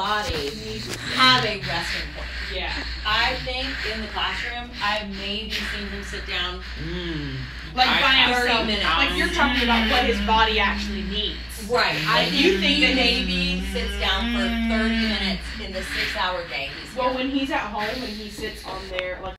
body have a resting point. Yeah. I think in the classroom, I've maybe seen him sit down Mm. Like by 30 minutes. Like you're talking about what his body actually needs. Right. I Like, think you think that maybe sits down for 30 minutes in the six hour day Well, here. when he's at home and he sits on there, like